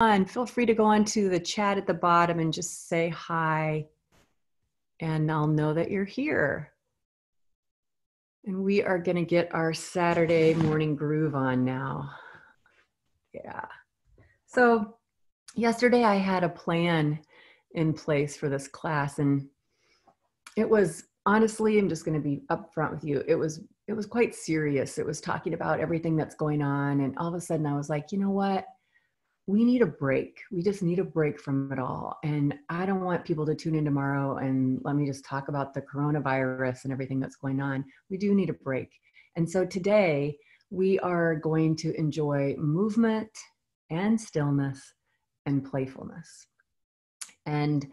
on. Feel free to go onto the chat at the bottom and just say hi, and I'll know that you're here. And we are going to get our Saturday morning groove on now. Yeah. So, yesterday I had a plan in place for this class, and it was honestly, I'm just going to be upfront with you. It was it was quite serious. It was talking about everything that's going on, and all of a sudden I was like, you know what? We need a break. We just need a break from it all. And I don't want people to tune in tomorrow and let me just talk about the coronavirus and everything that's going on. We do need a break. And so today we are going to enjoy movement and stillness and playfulness. And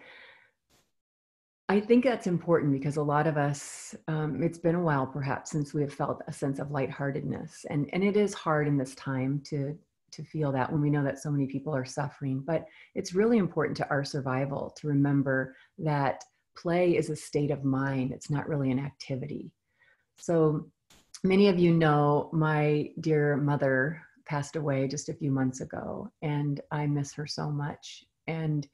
I think that's important because a lot of us, um, it's been a while perhaps since we have felt a sense of lightheartedness. And, and it is hard in this time to, to feel that when we know that so many people are suffering. But it's really important to our survival to remember that play is a state of mind, it's not really an activity. So many of you know my dear mother passed away just a few months ago, and I miss her so much. And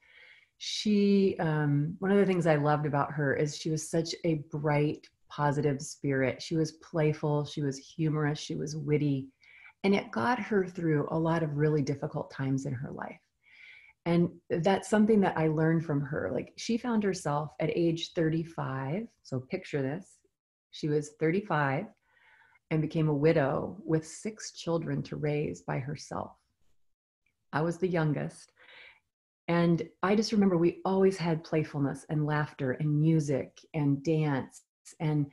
she, um, one of the things I loved about her is she was such a bright, positive spirit. She was playful, she was humorous, she was witty and it got her through a lot of really difficult times in her life. And that's something that I learned from her. Like she found herself at age 35. So picture this she was 35 and became a widow with six children to raise by herself. I was the youngest. And I just remember we always had playfulness and laughter and music and dance and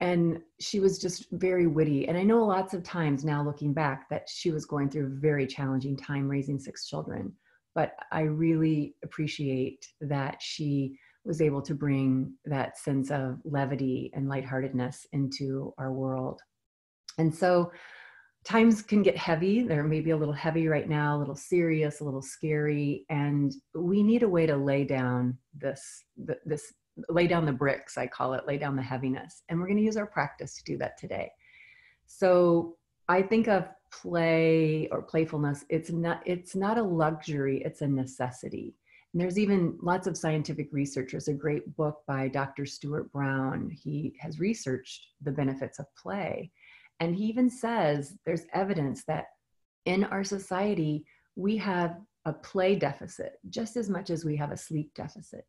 and she was just very witty. And i know lots of times now looking back that she was going through a very challenging time raising six children. But i really appreciate that she was able to bring that sense of levity and lightheartedness into our world. And so times can get heavy. They're maybe a little heavy right now a little serious a little scary. And we need a way to lay down this this lay down the bricks, I call it, lay down the heaviness. And we're going to use our practice to do that today. So I think of play or playfulness, it's not, it's not a luxury, it's a necessity. And there's even lots of scientific research. There's a great book by Dr. Stuart Brown. He has researched the benefits of play. And he even says there's evidence that in our society, we have a play deficit just as much as we have a sleep deficit.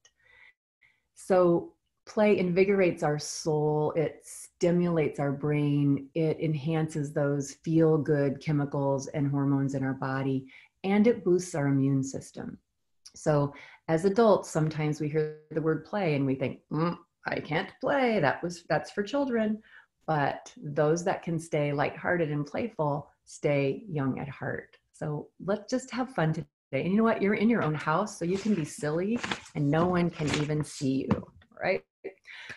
So play invigorates our soul, it stimulates our brain, it enhances those feel good chemicals and hormones in our body, and it boosts our immune system. So as adults, sometimes we hear the word play and we think, mm, I can't play. That was that's for children. But those that can stay lighthearted and playful stay young at heart. So let's just have fun and you know what? You're in your own house, so you can be silly and no one can even see you, right?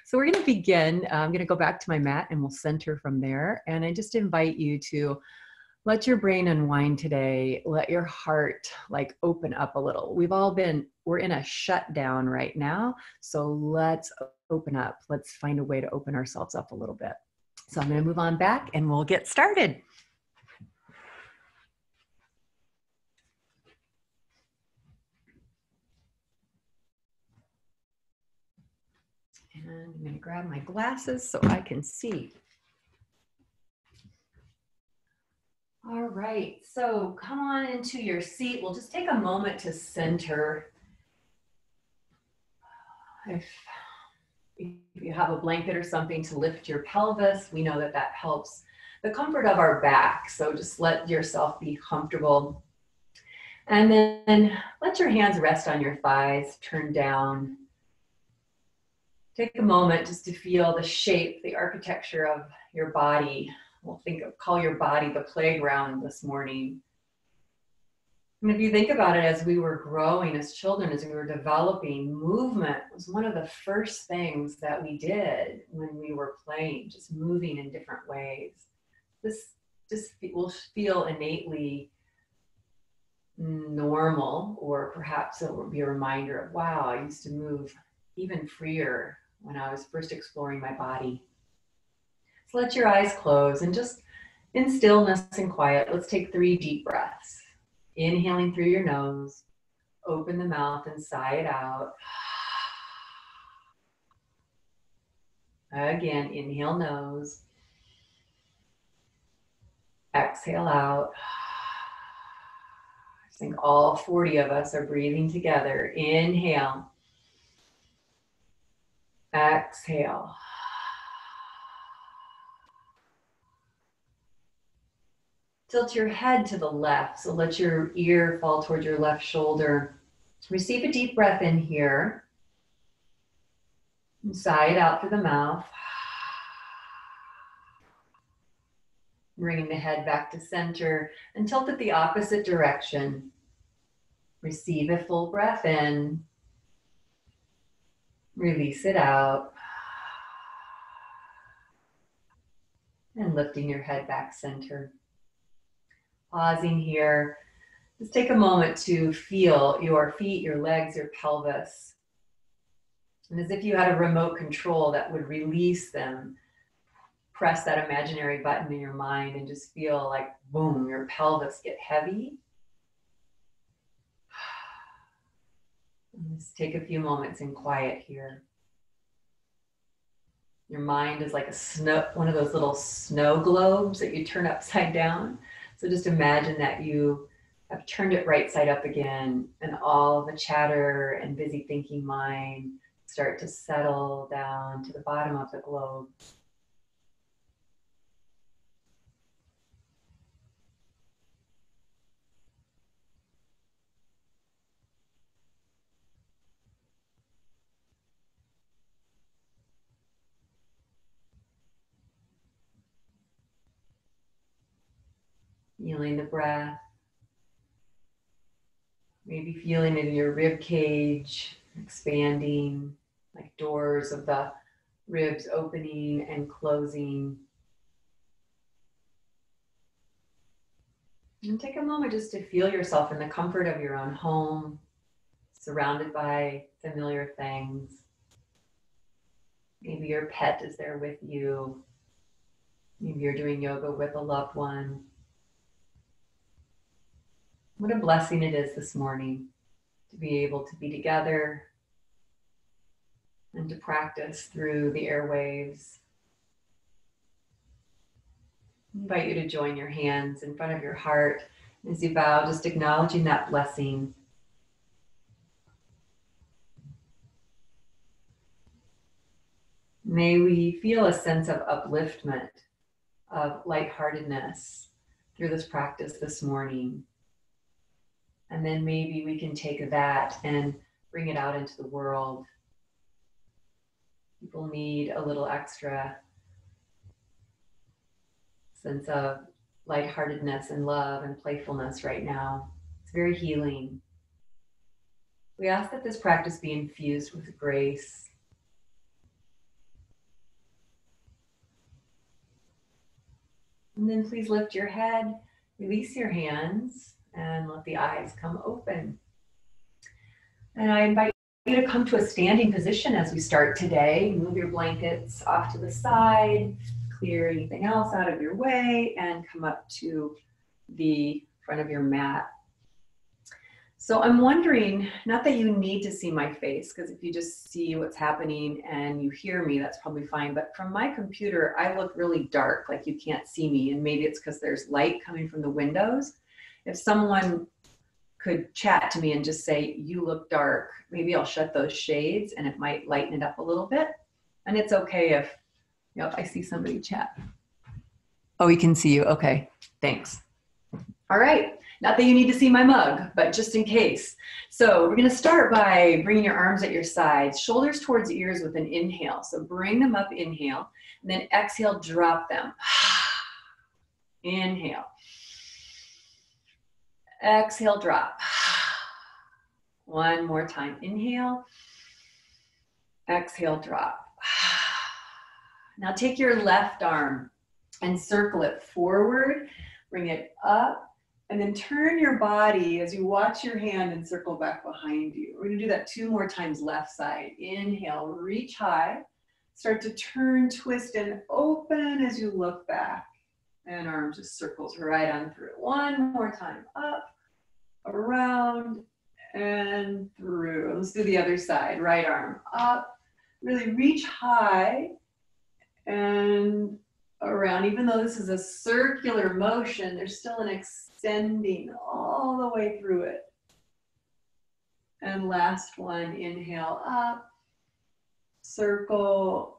So we're going to begin. Uh, I'm going to go back to my mat and we'll center from there. And I just invite you to let your brain unwind today. Let your heart like open up a little. We've all been, we're in a shutdown right now. So let's open up. Let's find a way to open ourselves up a little bit. So I'm going to move on back and we'll get started. And I'm going to grab my glasses so I can see. All right, so come on into your seat. We'll just take a moment to center. If, if you have a blanket or something to lift your pelvis, we know that that helps the comfort of our back. So just let yourself be comfortable. And then let your hands rest on your thighs, turn down take a moment just to feel the shape, the architecture of your body. We'll think of call your body the playground this morning. And if you think about it, as we were growing as children, as we were developing, movement was one of the first things that we did when we were playing, just moving in different ways. This just will feel innately normal, or perhaps it will be a reminder of, wow, I used to move even freer when I was first exploring my body. So let your eyes close and just in stillness and quiet, let's take three deep breaths. Inhaling through your nose, open the mouth and sigh it out. Again, inhale nose. Exhale out. I think all 40 of us are breathing together. Inhale. Exhale. Tilt your head to the left. So let your ear fall toward your left shoulder. Receive a deep breath in here. And sigh it out through the mouth. Bringing the head back to center and tilt it the opposite direction. Receive a full breath in. Release it out. And lifting your head back center. Pausing here. Just take a moment to feel your feet, your legs, your pelvis. And as if you had a remote control that would release them, press that imaginary button in your mind and just feel like boom, your pelvis get heavy. Just take a few moments in quiet here. Your mind is like a snow, one of those little snow globes that you turn upside down. So just imagine that you have turned it right side up again, and all the chatter and busy thinking mind start to settle down to the bottom of the globe. Feeling the breath. Maybe feeling it in your rib cage, expanding, like doors of the ribs opening and closing. And take a moment just to feel yourself in the comfort of your own home, surrounded by familiar things. Maybe your pet is there with you. Maybe you're doing yoga with a loved one. What a blessing it is this morning to be able to be together and to practice through the airwaves. I invite you to join your hands in front of your heart as you bow, just acknowledging that blessing. May we feel a sense of upliftment, of lightheartedness through this practice this morning. And then maybe we can take that and bring it out into the world. People need a little extra sense of lightheartedness and love and playfulness right now. It's very healing. We ask that this practice be infused with grace. And then please lift your head, release your hands, and let the eyes come open. And I invite you to come to a standing position as we start today. Move your blankets off to the side, clear anything else out of your way, and come up to the front of your mat. So I'm wondering, not that you need to see my face, because if you just see what's happening and you hear me, that's probably fine. But from my computer, I look really dark, like you can't see me. And maybe it's because there's light coming from the windows if someone could chat to me and just say, You look dark, maybe I'll shut those shades and it might lighten it up a little bit. And it's okay if, you know, if I see somebody chat. Oh, we can see you. Okay, thanks. All right, not that you need to see my mug, but just in case. So we're gonna start by bringing your arms at your sides, shoulders towards ears with an inhale. So bring them up, inhale, and then exhale, drop them. inhale. Exhale, drop. One more time. Inhale. Exhale, drop. Now take your left arm and circle it forward. Bring it up. And then turn your body as you watch your hand and circle back behind you. We're going to do that two more times left side. Inhale, reach high. Start to turn, twist, and open as you look back and arm just circles right on through. One more time, up around and through. Let's do the other side, right arm up. Really reach high and around. Even though this is a circular motion, there's still an extending all the way through it. And last one, inhale up, circle,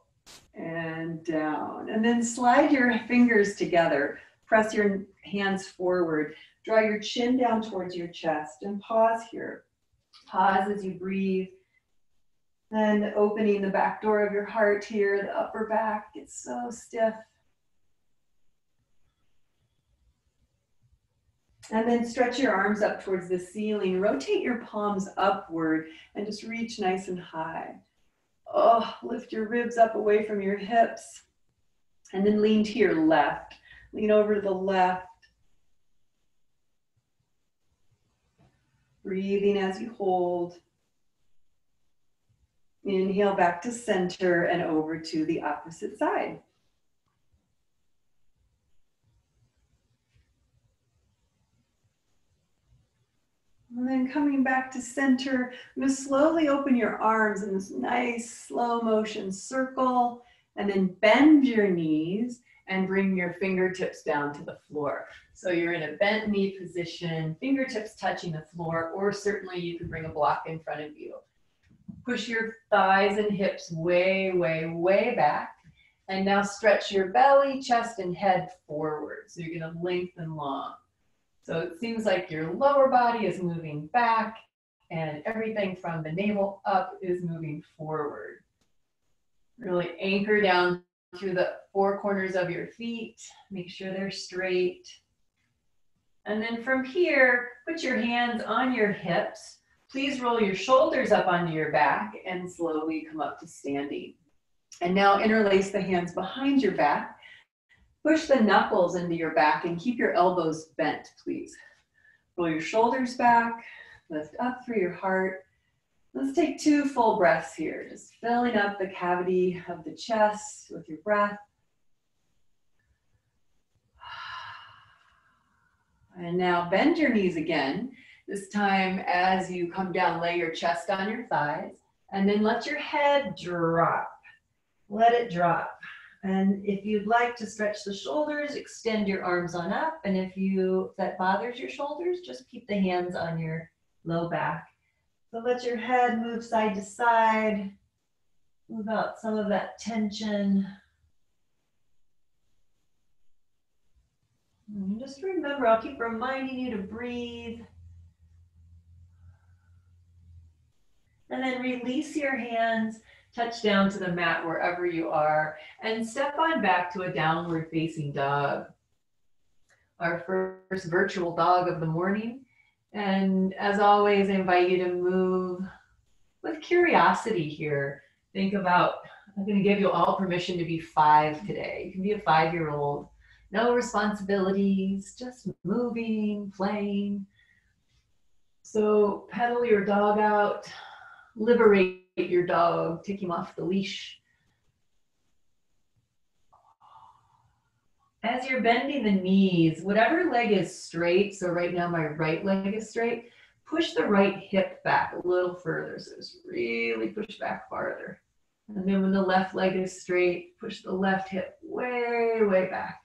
and down. And then slide your fingers together. Press your hands forward. Draw your chin down towards your chest and pause here. Pause as you breathe. And opening the back door of your heart here, the upper back gets so stiff. And then stretch your arms up towards the ceiling. Rotate your palms upward and just reach nice and high. Oh, lift your ribs up away from your hips. And then lean to your left. Lean over to the left. Breathing as you hold. Inhale back to center and over to the opposite side. Then coming back to center, I'm going to slowly open your arms in this nice slow motion circle and then bend your knees and bring your fingertips down to the floor. So you're in a bent knee position, fingertips touching the floor, or certainly you can bring a block in front of you. Push your thighs and hips way, way, way back. And now stretch your belly, chest, and head forward. So you're gonna lengthen long. So it seems like your lower body is moving back and everything from the navel up is moving forward. Really anchor down through the four corners of your feet. Make sure they're straight. And then from here, put your hands on your hips. Please roll your shoulders up onto your back and slowly come up to standing. And now interlace the hands behind your back Push the knuckles into your back and keep your elbows bent, please. Roll your shoulders back, lift up through your heart. Let's take two full breaths here, just filling up the cavity of the chest with your breath. And now bend your knees again. This time, as you come down, lay your chest on your thighs, and then let your head drop. Let it drop. And if you'd like to stretch the shoulders, extend your arms on up. And if you if that bothers your shoulders, just keep the hands on your low back. So let your head move side to side. Move out some of that tension. And just remember, I'll keep reminding you to breathe. And then release your hands touch down to the mat wherever you are, and step on back to a downward facing dog. Our first virtual dog of the morning. And as always, I invite you to move with curiosity here. Think about, I'm going to give you all permission to be five today. You can be a five year old, no responsibilities, just moving, playing. So pedal your dog out, liberate your dog, take him off the leash. As you're bending the knees, whatever leg is straight, so right now my right leg is straight, push the right hip back a little further. So just really push back farther. And then when the left leg is straight, push the left hip way, way back.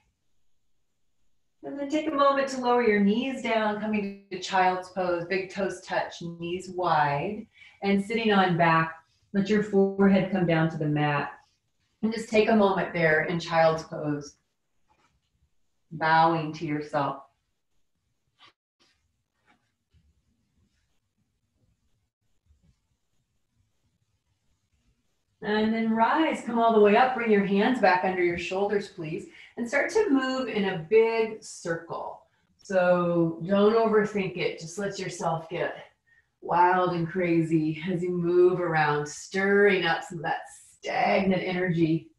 And then take a moment to lower your knees down, coming to child's pose, big toes touch, knees wide, and sitting on back, let your forehead come down to the mat. And just take a moment there in child's pose, bowing to yourself. And then rise, come all the way up, bring your hands back under your shoulders, please, and start to move in a big circle. So don't overthink it, just let yourself get wild and crazy as you move around, stirring up some of that stagnant energy.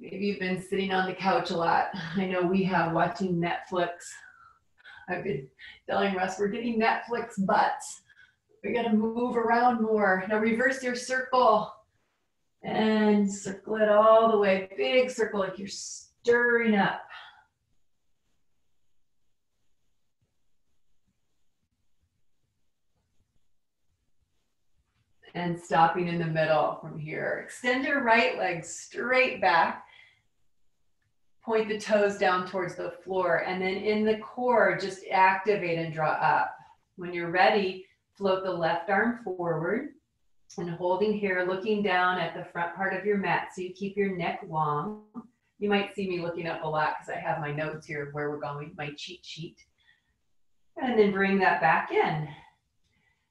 Maybe you've been sitting on the couch a lot. I know we have watching Netflix. I've been telling Russ we're getting Netflix butts. We gotta move around more. Now reverse your circle and circle it all the way. Big circle like you're stirring up. And stopping in the middle from here. Extend your right leg straight back. Point the toes down towards the floor. And then in the core, just activate and draw up. When you're ready, float the left arm forward and holding here, looking down at the front part of your mat so you keep your neck long. You might see me looking up a lot because I have my notes here of where we're going, my cheat sheet. And then bring that back in.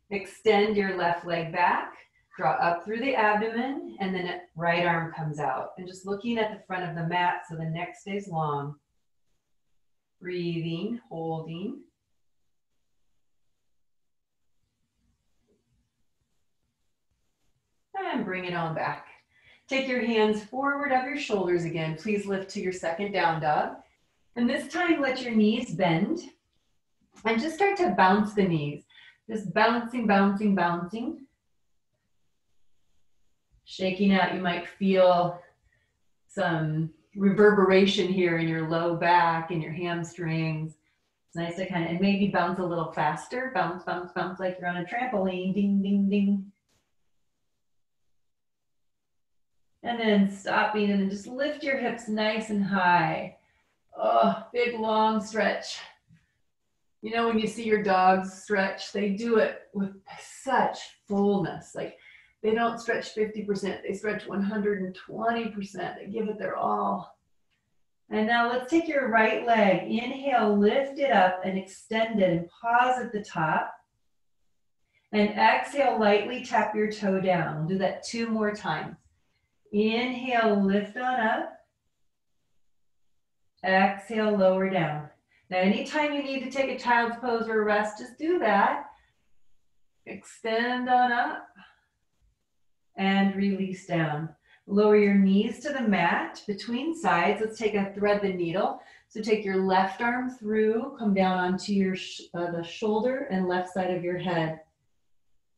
Extend your left leg back, draw up through the abdomen, and then right arm comes out. And just looking at the front of the mat so the neck stays long. Breathing, holding. And bring it on back. Take your hands forward of your shoulders again. Please lift to your second down dog. And this time, let your knees bend and just start to bounce the knees. Just bouncing, bouncing, bouncing. Shaking out, you might feel some reverberation here in your low back and your hamstrings. It's nice to kind of, and maybe bounce a little faster. Bounce, bounce, bounce like you're on a trampoline. Ding, ding, ding. And then stopping and then just lift your hips nice and high. Oh, big long stretch. You know, when you see your dogs stretch, they do it with such fullness. Like they don't stretch 50%, they stretch 120%. They give it their all. And now let's take your right leg. Inhale, lift it up and extend it and pause at the top. And exhale, lightly tap your toe down. We'll do that two more times. Inhale, lift on up. Exhale, lower down. Now, anytime you need to take a child's pose or rest, just do that. Extend on up and release down. Lower your knees to the mat between sides. Let's take a thread the needle. So take your left arm through, come down onto your uh, the shoulder and left side of your head.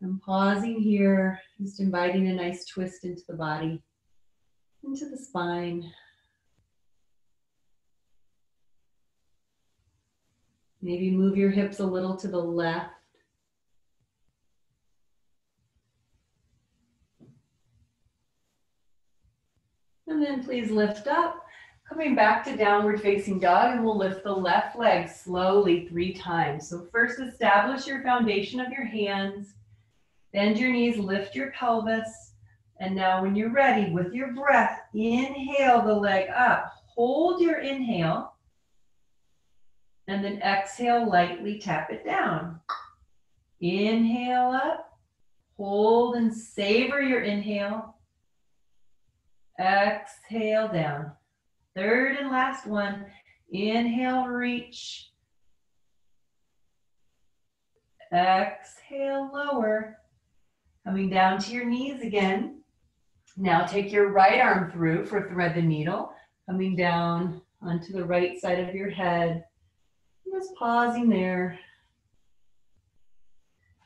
I'm pausing here, just inviting a nice twist into the body into the spine. Maybe move your hips a little to the left. And then please lift up. Coming back to downward facing dog and we'll lift the left leg slowly three times. So first establish your foundation of your hands. Bend your knees, lift your pelvis. And now when you're ready with your breath, inhale the leg up. Hold your inhale. And then exhale, lightly tap it down. Inhale up. Hold and savor your inhale. Exhale down. Third and last one. Inhale, reach. Exhale, lower. Coming down to your knees again. Now take your right arm through for thread the needle, coming down onto the right side of your head. Just pausing there.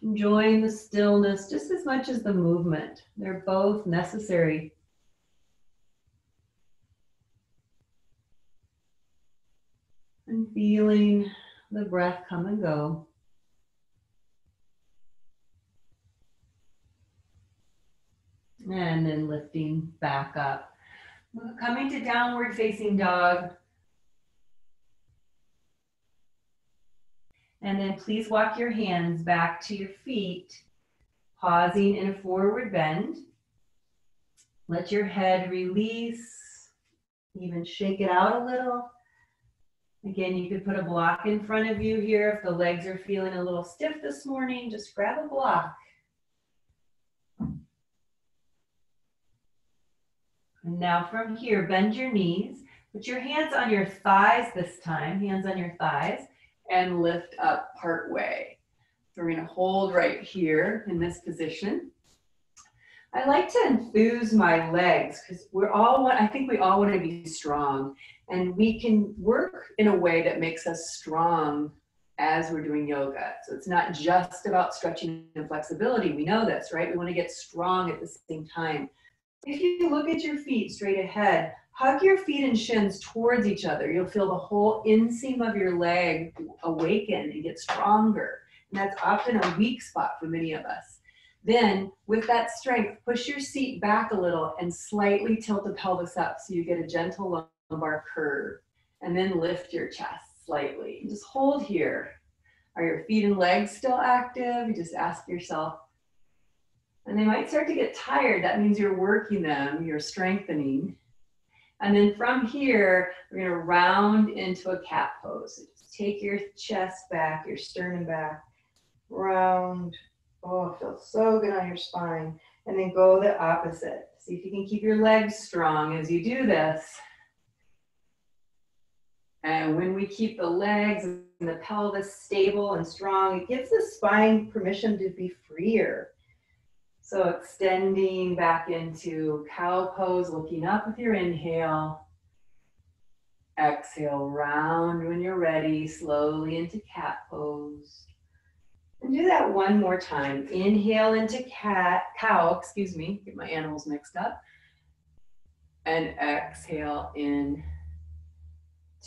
Enjoying the stillness just as much as the movement. They're both necessary. And feeling the breath come and go. And then lifting back up. Coming to downward facing dog. And then please walk your hands back to your feet, pausing in a forward bend. Let your head release, even shake it out a little. Again, you could put a block in front of you here. If the legs are feeling a little stiff this morning, just grab a block. And now from here, bend your knees. Put your hands on your thighs this time, hands on your thighs, and lift up part way. So we're gonna hold right here in this position. I like to enthuse my legs because we're all, I think we all wanna be strong and we can work in a way that makes us strong as we're doing yoga. So it's not just about stretching and flexibility. We know this, right? We wanna get strong at the same time. If you look at your feet straight ahead, hug your feet and shins towards each other. You'll feel the whole inseam of your leg awaken and get stronger. And that's often a weak spot for many of us. Then, with that strength, push your seat back a little and slightly tilt the pelvis up so you get a gentle lumbar curve. And then lift your chest slightly. Just hold here. Are your feet and legs still active? You just ask yourself. And they might start to get tired. That means you're working them, you're strengthening. And then from here, we're gonna round into a cat pose. So just take your chest back, your sternum back, round. Oh, it feels so good on your spine. And then go the opposite. See if you can keep your legs strong as you do this. And when we keep the legs and the pelvis stable and strong, it gives the spine permission to be freer. So extending back into cow pose, looking up with your inhale. Exhale, round when you're ready, slowly into cat pose. And do that one more time. Inhale into cat, cow, excuse me, get my animals mixed up. And exhale in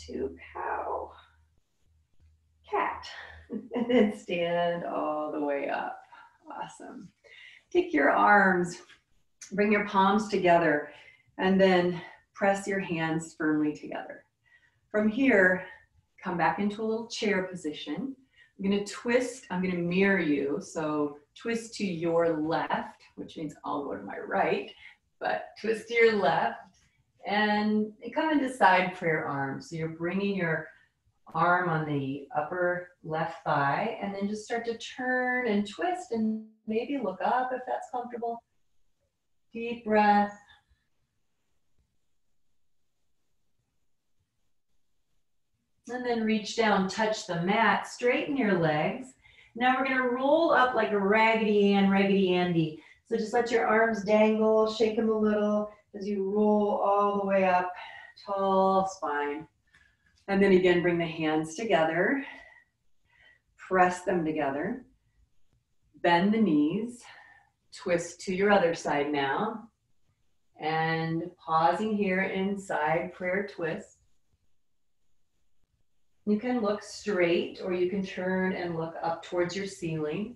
to cow, cat. and then stand all the way up. Awesome. Take your arms, bring your palms together, and then press your hands firmly together. From here, come back into a little chair position. I'm gonna twist, I'm gonna mirror you. So twist to your left, which means I'll go to my right, but twist to your left and come into side prayer arms. So you're bringing your arm on the upper left thigh and then just start to turn and twist and maybe look up if that's comfortable. Deep breath. And then reach down, touch the mat, straighten your legs. Now we're gonna roll up like a Raggedy Ann, Raggedy Andy. So just let your arms dangle, shake them a little as you roll all the way up, tall spine. And then again, bring the hands together, press them together, bend the knees, twist to your other side now, and pausing here inside prayer twist. You can look straight or you can turn and look up towards your ceiling.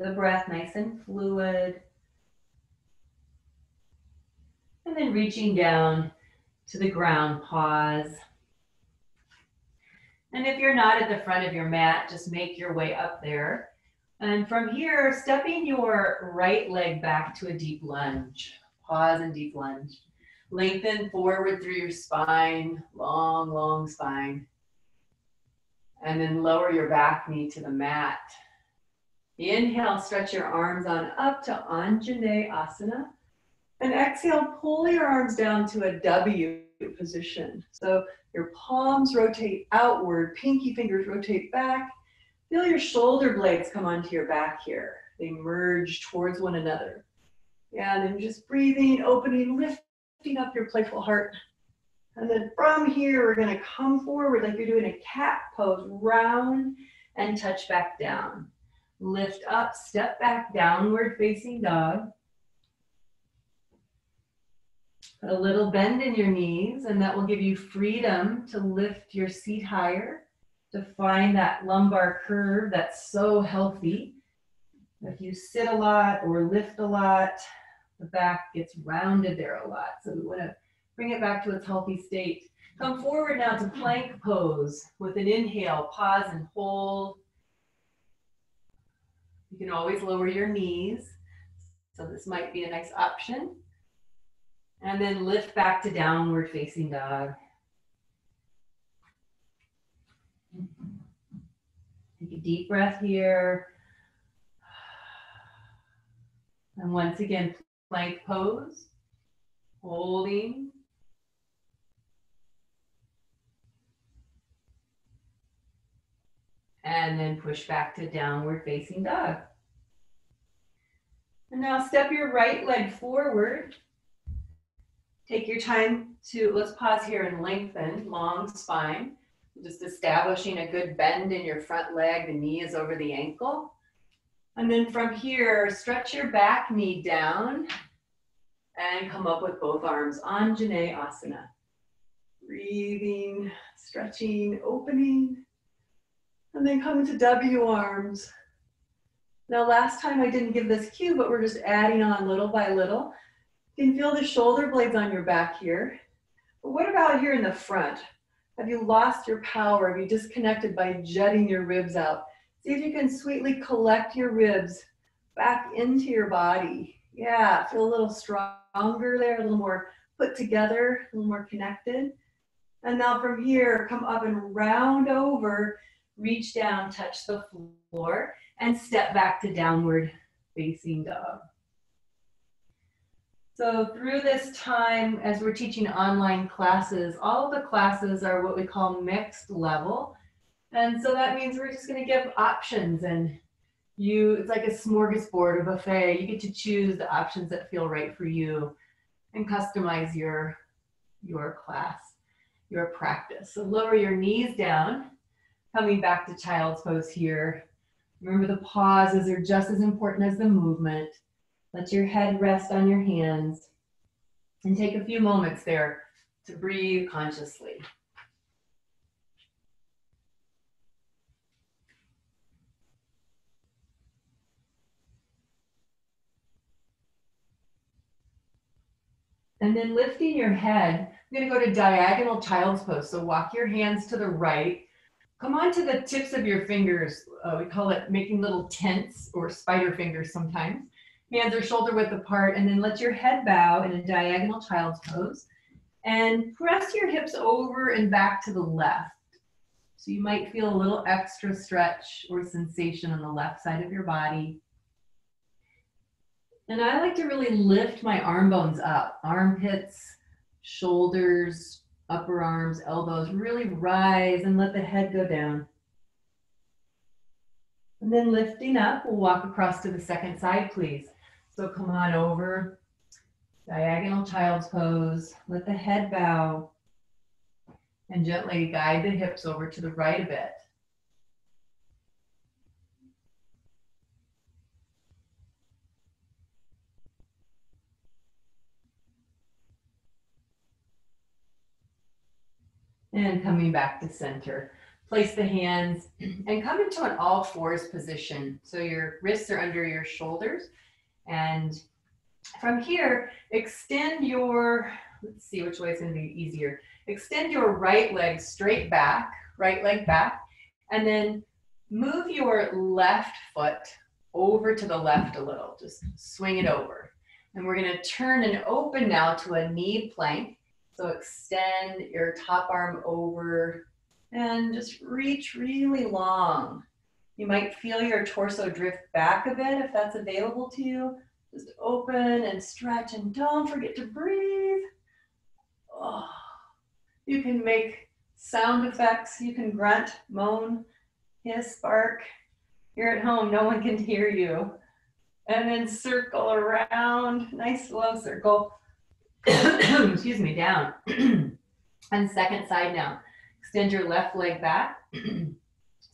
the breath nice and fluid. And then reaching down to the ground, pause. And if you're not at the front of your mat, just make your way up there. And from here, stepping your right leg back to a deep lunge. Pause and deep lunge. Lengthen forward through your spine, long, long spine. And then lower your back knee to the mat. Inhale, stretch your arms on up to Anjaneyasana. And exhale, pull your arms down to a W position. So your palms rotate outward, pinky fingers rotate back. Feel your shoulder blades come onto your back here. They merge towards one another. And then just breathing, opening, lifting up your playful heart. And then from here, we're gonna come forward like you're doing a cat pose, round and touch back down. Lift up, step back, downward facing dog. Put a little bend in your knees, and that will give you freedom to lift your seat higher, to find that lumbar curve that's so healthy. If you sit a lot or lift a lot, the back gets rounded there a lot. So we want to bring it back to its healthy state. Come forward now to plank pose with an inhale, pause and hold. You can always lower your knees. So this might be a nice option. And then lift back to downward facing dog. Take a deep breath here. And once again, plank pose, holding. and then push back to downward facing dog. And now step your right leg forward. Take your time to, let's pause here and lengthen, long spine. Just establishing a good bend in your front leg, the knee is over the ankle. And then from here, stretch your back knee down and come up with both arms, Anjaneyasana. Breathing, stretching, opening, And then come into W arms. Now last time I didn't give this cue, but we're just adding on little by little. You can feel the shoulder blades on your back here. But what about here in the front? Have you lost your power? Have you disconnected by jutting your ribs out? See if you can sweetly collect your ribs back into your body. Yeah, feel a little stronger there, a little more put together, a little more connected. And now from here, come up and round over, reach down, touch the floor, and step back to downward facing dog. So through this time, as we're teaching online classes, all of the classes are what we call mixed level. And so that means we're just gonna give options and you, it's like a smorgasbord, a buffet. You get to choose the options that feel right for you and customize your, your class, your practice. So lower your knees down, coming back to child's pose here. Remember the pauses are just as important as the movement. Let your head rest on your hands and take a few moments there to breathe consciously. And then lifting your head, I'm gonna go to diagonal child's pose. So walk your hands to the right. Come on to the tips of your fingers. Uh, we call it making little tents or spider fingers sometimes. Hands are shoulder width apart and then let your head bow in a diagonal child's pose. And press your hips over and back to the left. So you might feel a little extra stretch or sensation on the left side of your body. And I like to really lift my arm bones up, armpits, shoulders, upper arms, elbows, really rise and let the head go down. And then lifting up, we'll walk across to the second side, please. So come on over, diagonal child's pose, let the head bow, and gently guide the hips over to the right a bit. And coming back to center. Place the hands and come into an all fours position. So your wrists are under your shoulders. And from here, extend your, let's see which way is gonna be easier. Extend your right leg straight back, right leg back, and then move your left foot over to the left a little. Just swing it over. And we're gonna turn and open now to a knee plank. So extend your top arm over and just reach really long. You might feel your torso drift back a bit if that's available to you. Just open and stretch and don't forget to breathe. Oh. You can make sound effects. You can grunt, moan, hiss, bark. You're at home, no one can hear you. And then circle around, nice slow circle. excuse me, down. and second side now. Extend your left leg back.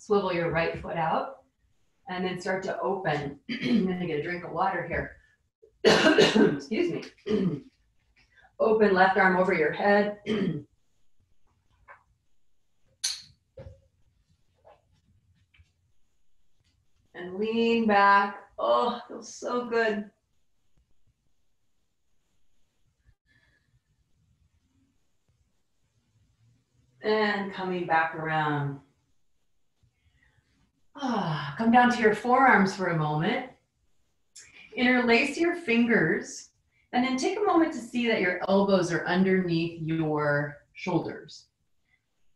Swivel your right foot out. And then start to open. I'm to get a drink of water here. excuse me. open left arm over your head. and lean back. Oh, feels so good. And coming back around. Ah, come down to your forearms for a moment. Interlace your fingers and then take a moment to see that your elbows are underneath your shoulders.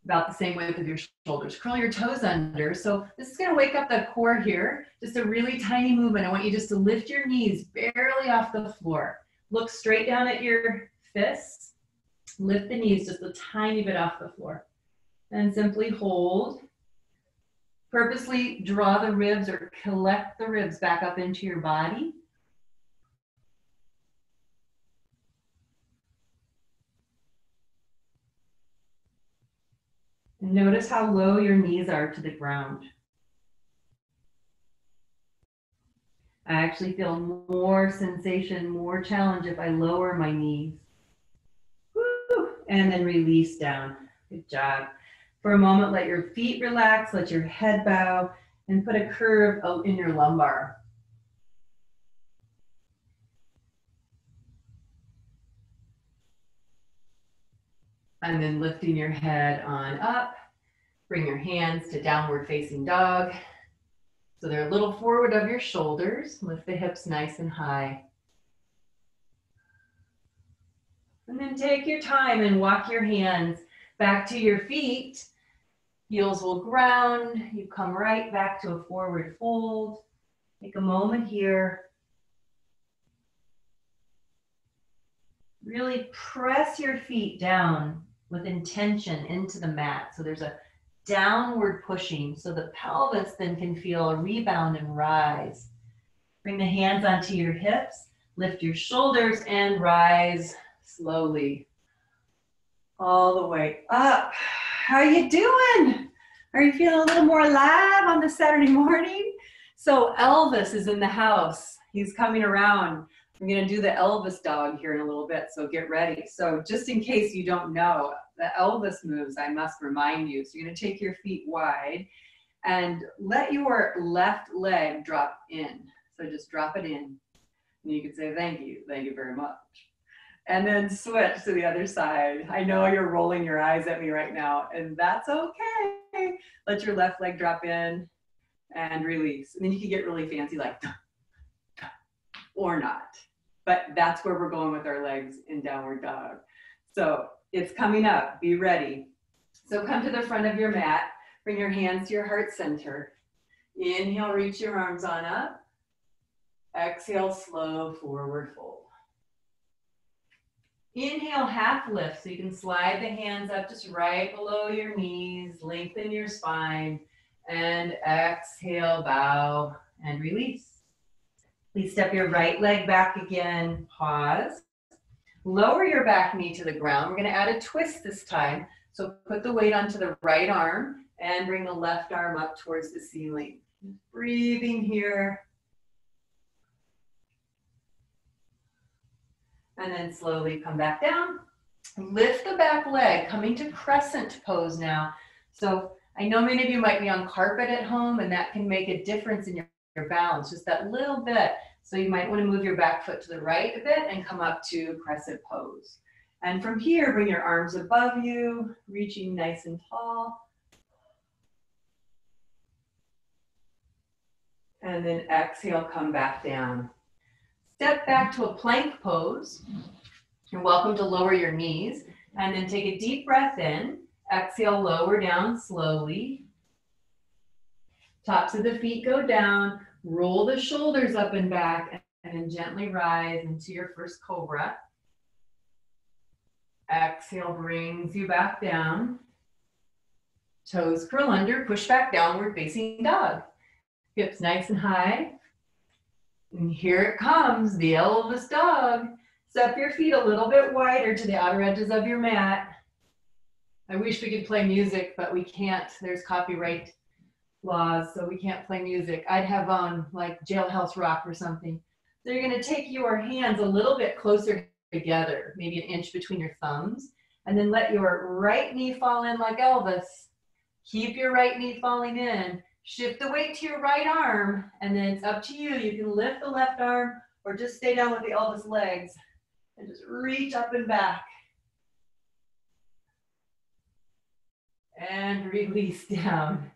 About the same width of your shoulders. Curl your toes under. So this is gonna wake up the core here. Just a really tiny movement. I want you just to lift your knees barely off the floor. Look straight down at your fists Lift the knees just a tiny bit off the floor. And simply hold. Purposely draw the ribs or collect the ribs back up into your body. Notice how low your knees are to the ground. I actually feel more sensation, more challenge if I lower my knees and then release down. Good job. For a moment, let your feet relax, let your head bow, and put a curve out in your lumbar. And then lifting your head on up. Bring your hands to downward facing dog. So they're a little forward of your shoulders. Lift the hips nice and high. And then take your time and walk your hands back to your feet. Heels will ground. You come right back to a forward fold. Take a moment here. Really press your feet down with intention into the mat. So there's a downward pushing so the pelvis then can feel a rebound and rise. Bring the hands onto your hips, lift your shoulders and rise slowly all the way up. How are you doing? Are you feeling a little more alive on this Saturday morning? So Elvis is in the house. He's coming around. I'm going to do the Elvis dog here in a little bit, so get ready. So just in case you don't know, the Elvis moves, I must remind you. So you're going to take your feet wide and let your left leg drop in. So just drop it in. And you can say, thank you, thank you very much and then switch to the other side. I know you're rolling your eyes at me right now, and that's okay. Let your left leg drop in and release. And then you can get really fancy, like, or not. But that's where we're going with our legs in downward dog. So it's coming up. Be ready. So come to the front of your mat. Bring your hands to your heart center. Inhale, reach your arms on up. Exhale, slow forward fold. Inhale, half lift. So you can slide the hands up just right below your knees, lengthen your spine, and exhale, bow, and release. Please step your right leg back again, pause. Lower your back knee to the ground. We're gonna add a twist this time. So put the weight onto the right arm and bring the left arm up towards the ceiling. Breathing here. And then slowly come back down. Lift the back leg, coming to crescent pose now. So I know many of you might be on carpet at home and that can make a difference in your, your balance, just that little bit. So you might want to move your back foot to the right a bit and come up to crescent pose. And from here, bring your arms above you, reaching nice and tall. And then exhale, come back down. Step back to a plank pose. You're welcome to lower your knees and then take a deep breath in. Exhale, lower down slowly. Tops of the feet go down. Roll the shoulders up and back and then gently rise into your first cobra. Exhale brings you back down. Toes curl under, push back downward facing dog. Hips nice and high. And here it comes, the Elvis dog. Step your feet a little bit wider to the outer edges of your mat. I wish we could play music, but we can't. There's copyright laws, so we can't play music. I'd have on like Jailhouse Rock or something. So you're gonna take your hands a little bit closer together, maybe an inch between your thumbs, and then let your right knee fall in like Elvis. Keep your right knee falling in, Shift the weight to your right arm, and then it's up to you. You can lift the left arm or just stay down with the Elvis legs and just reach up and back. And release down.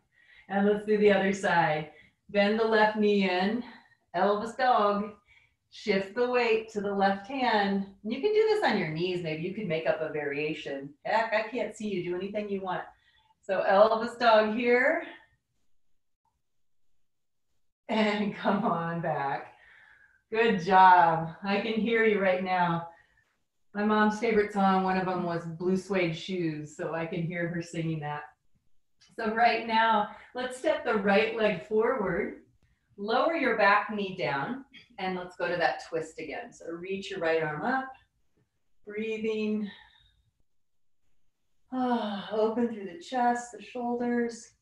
And let's do the other side. Bend the left knee in, Elvis dog. Shift the weight to the left hand. You can do this on your knees. Maybe you could make up a variation. Heck, I can't see you. Do anything you want. So Elvis dog here and come on back. Good job. I can hear you right now. My mom's favorite song, one of them was Blue Suede Shoes, so I can hear her singing that. So right now, let's step the right leg forward, lower your back knee down, and let's go to that twist again. So reach your right arm up, breathing. Oh, open through the chest, the shoulders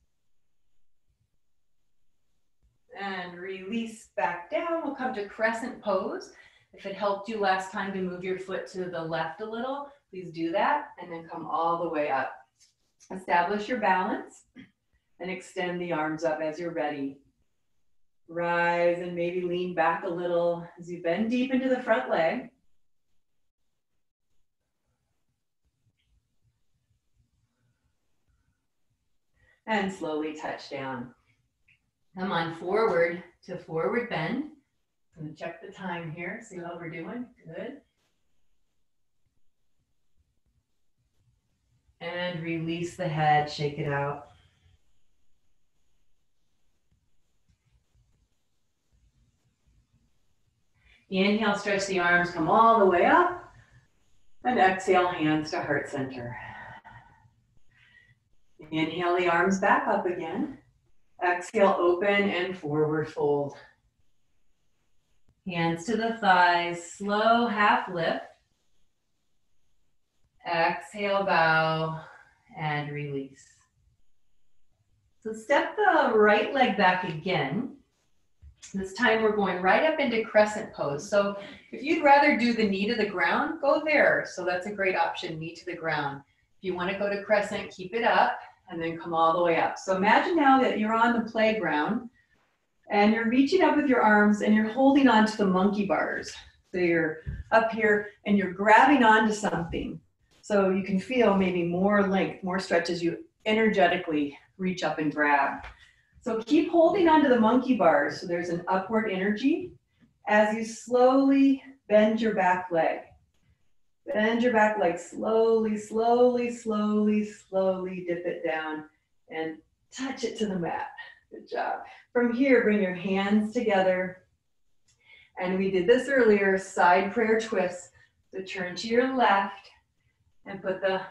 and release back down. We'll come to crescent pose. If it helped you last time to move your foot to the left a little, please do that and then come all the way up. Establish your balance and extend the arms up as you're ready. Rise and maybe lean back a little as you bend deep into the front leg. And slowly touch down. Come on forward to forward bend. I'm gonna check the time here, see how we're doing. Good. And release the head, shake it out. Inhale, stretch the arms, come all the way up. And exhale, hands to heart center. Inhale the arms back up again. Exhale, open and forward fold. Hands to the thighs, slow half lift. Exhale, bow, and release. So step the right leg back again. This time we're going right up into crescent pose. So if you'd rather do the knee to the ground, go there. So that's a great option, knee to the ground. If you want to go to crescent, keep it up and then come all the way up. So imagine now that you're on the playground and you're reaching up with your arms and you're holding on to the monkey bars. So you're up here and you're grabbing onto something. So you can feel maybe more length, more stretch as you energetically reach up and grab. So keep holding onto the monkey bars so there's an upward energy as you slowly bend your back leg. Bend your back leg slowly, slowly, slowly, slowly dip it down and touch it to the mat. Good job. From here, bring your hands together. And we did this earlier, side prayer twist. So turn to your left and put the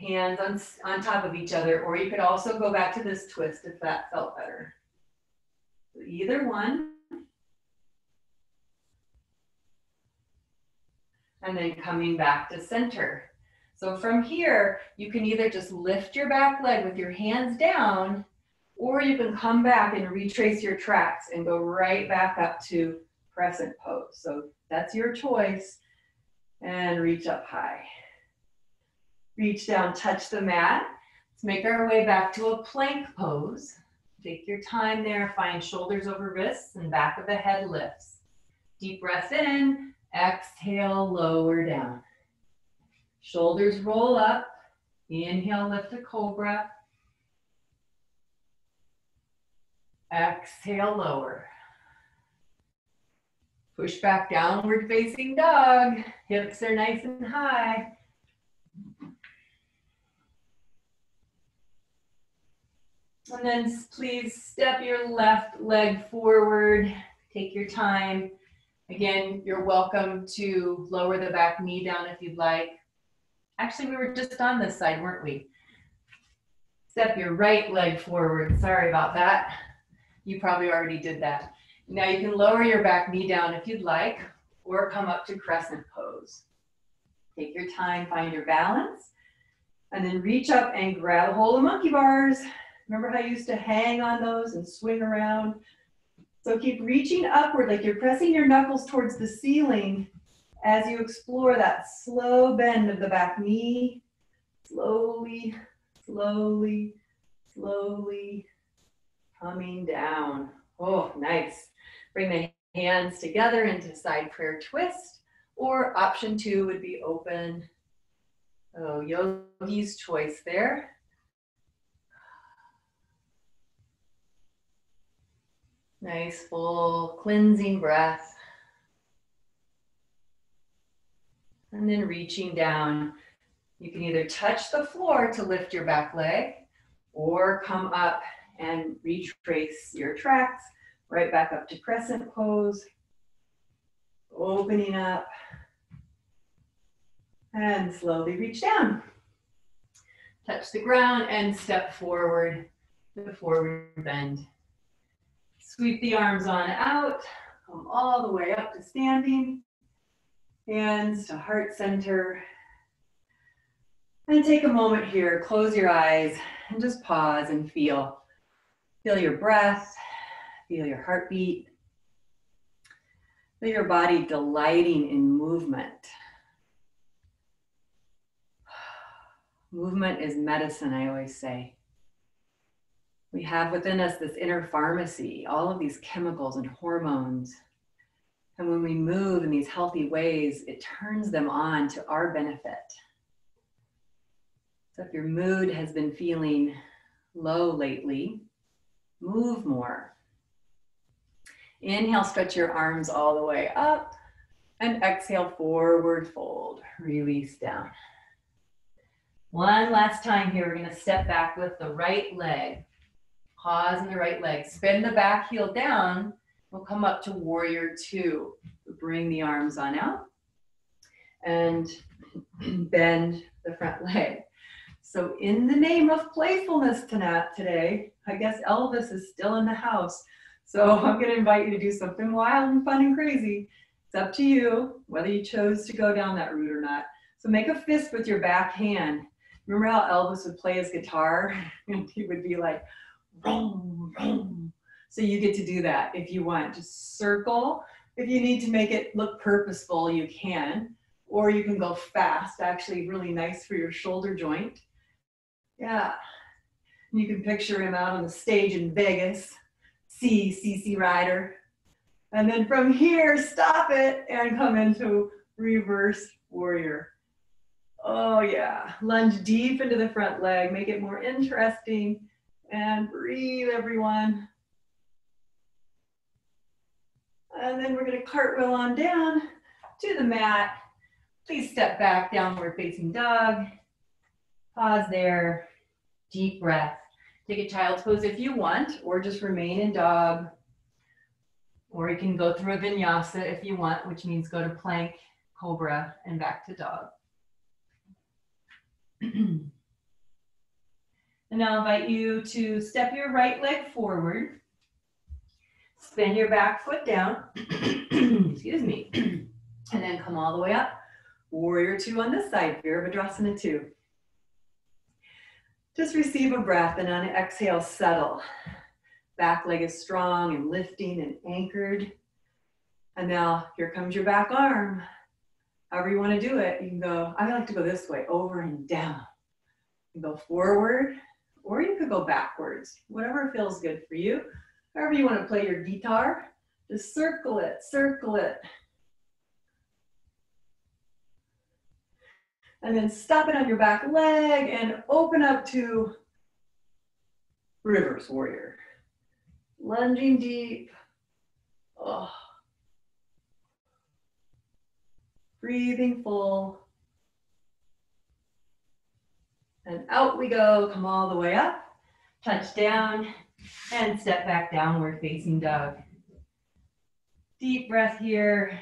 hands on, on top of each other, or you could also go back to this twist if that felt better. So either one. And then coming back to center. So from here, you can either just lift your back leg with your hands down, or you can come back and retrace your tracks and go right back up to crescent pose. So that's your choice. And reach up high. Reach down, touch the mat. Let's make our way back to a plank pose. Take your time there, find shoulders over wrists and back of the head lifts. Deep breath in, exhale, lower down. Shoulders roll up. Inhale, lift a cobra. Exhale, lower. Push back, downward facing dog. Hips are nice and high. And then please step your left leg forward. Take your time. Again, you're welcome to lower the back knee down if you'd like. Actually, we were just on this side, weren't we? Step your right leg forward. Sorry about that. You probably already did that. Now you can lower your back knee down if you'd like, or come up to crescent pose. Take your time, find your balance, and then reach up and grab a hold of monkey bars. Remember how you used to hang on those and swing around? So keep reaching upward like you're pressing your knuckles towards the ceiling as you explore that slow bend of the back knee, slowly, slowly, slowly coming down. Oh, nice. Bring the hands together into side prayer twist, or option two would be open. Oh, yogi's choice there. Nice full cleansing breath. And then reaching down, you can either touch the floor to lift your back leg or come up and retrace your tracks right back up to crescent pose. Opening up and slowly reach down. Touch the ground and step forward to forward bend. Sweep the arms on out, come all the way up to standing hands to heart center. And take a moment here, close your eyes and just pause and feel. Feel your breath, feel your heartbeat. Feel your body delighting in movement. Movement is medicine, I always say. We have within us this inner pharmacy, all of these chemicals and hormones. And when we move in these healthy ways, it turns them on to our benefit. So if your mood has been feeling low lately, move more. Inhale, stretch your arms all the way up. And exhale, forward fold. Release down. One last time here, we're gonna step back with the right leg. Pause in the right leg. Spin the back heel down. We'll come up to warrior two. Bring the arms on out. And bend the front leg. So in the name of playfulness tonight, today, I guess Elvis is still in the house. So I'm gonna invite you to do something wild and fun and crazy. It's up to you whether you chose to go down that route or not. So make a fist with your back hand. Remember how Elvis would play his guitar? and he would be like, vroom, vroom. So you get to do that if you want. Just circle. If you need to make it look purposeful, you can. Or you can go fast, actually really nice for your shoulder joint. Yeah. You can picture him out on the stage in Vegas. See CC Rider. And then from here, stop it and come into reverse warrior. Oh yeah, lunge deep into the front leg, make it more interesting and breathe everyone. And then we're gonna cartwheel on down to the mat. Please step back, downward facing dog. Pause there, deep breath. Take a child's pose if you want, or just remain in dog or you can go through a vinyasa if you want, which means go to plank, cobra, and back to dog. and now I invite you to step your right leg forward. Spin your back foot down. Excuse me. and then come all the way up. Warrior two on this side, Virabhadrasana two. Just receive a breath and on exhale, settle. Back leg is strong and lifting and anchored. And now here comes your back arm. However you want to do it, you can go, I like to go this way, over and down. You go forward, or you could go backwards, whatever feels good for you. However you want to play your guitar, just circle it, circle it. And then stop it on your back leg and open up to reverse warrior lunging deep. Oh. Breathing full. And out we go, come all the way up, touch down, and step back downward facing dog. Deep breath here.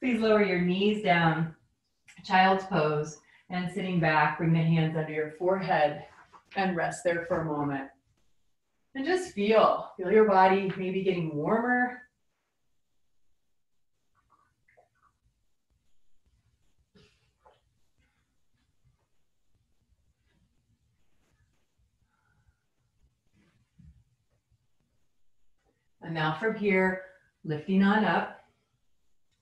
Please lower your knees down, child's pose, and sitting back, bring the hands under your forehead and rest there for a moment. And just feel, feel your body maybe getting warmer. Now from here, lifting on up,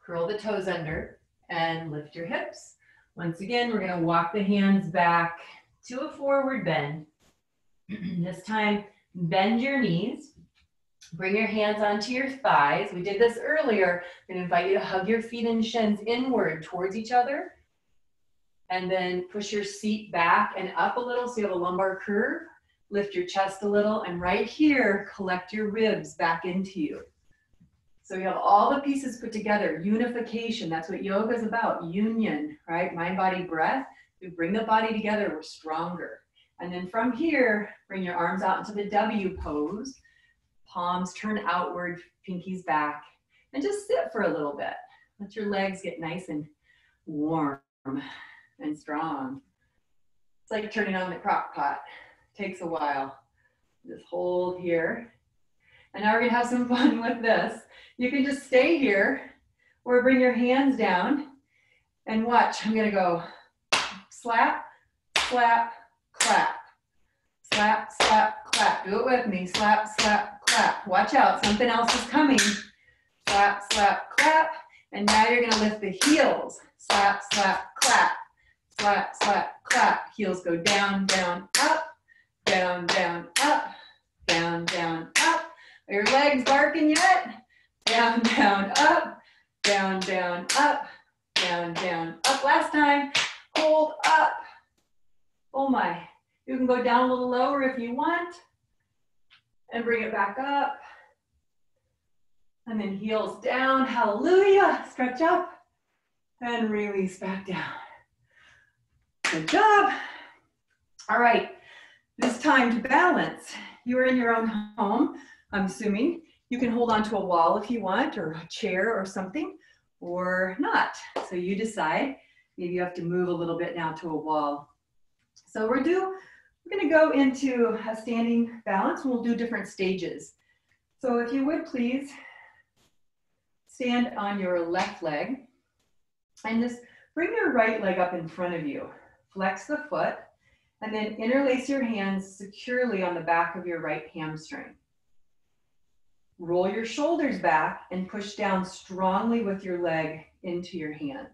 curl the toes under and lift your hips. Once again, we're gonna walk the hands back to a forward bend. this time, bend your knees. Bring your hands onto your thighs. We did this earlier. I'm gonna invite you to hug your feet and shins inward towards each other. And then push your seat back and up a little so you have a lumbar curve. Lift your chest a little. And right here, collect your ribs back into you. So you have all the pieces put together, unification. That's what yoga is about, union, right? Mind, body, breath. We bring the body together, we're stronger. And then from here, bring your arms out into the W pose. Palms turn outward, pinkies back. And just sit for a little bit. Let your legs get nice and warm and strong. It's like turning on the crock pot. Takes a while. Just hold here. And now we're gonna have some fun with this. You can just stay here or bring your hands down and watch. I'm gonna go slap, slap, clap. Slap, slap, clap. Do it with me. Slap, slap, clap. Watch out, something else is coming. Slap, slap, clap. And now you're gonna lift the heels. slap, slap, clap, slap, slap, clap. Heels go down, down, up, down, down, up, down, down, up. Are your legs barking yet? Down, down, up, down, down, up, down, down, up. Last time, hold up. Oh my. You can go down a little lower if you want and bring it back up. And then heels down, hallelujah, stretch up and release back down. Good job. All right, this time to balance. You are in your own home, I'm assuming. You can hold onto a wall if you want, or a chair or something, or not. So you decide. Maybe you have to move a little bit now to a wall. So we're do, we're gonna go into a standing balance we'll do different stages. So if you would please stand on your left leg and just bring your right leg up in front of you. Flex the foot and then interlace your hands securely on the back of your right hamstring. Roll your shoulders back and push down strongly with your leg into your hands.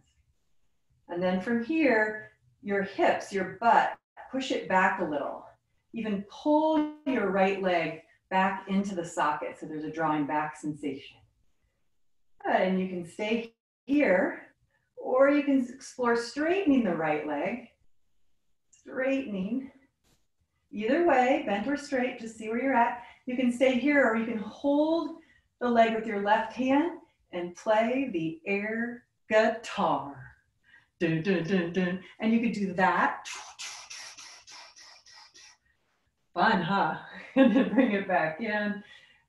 And then from here, your hips, your butt, push it back a little. Even pull your right leg back into the socket so there's a drawing back sensation. Good, and you can stay here, or you can explore straightening the right leg. Straightening. Either way, bent or straight, just see where you're at. You can stay here, or you can hold the leg with your left hand and play the air guitar. Dun, dun, dun, dun. And you could do that Fun, huh? and then bring it back in